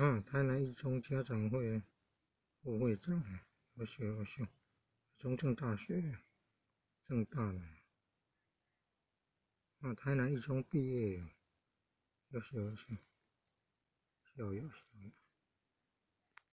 嗯台南一中家长会副会长我学优秀中正大学正大的。啊台南一中毕业优秀优秀有优秀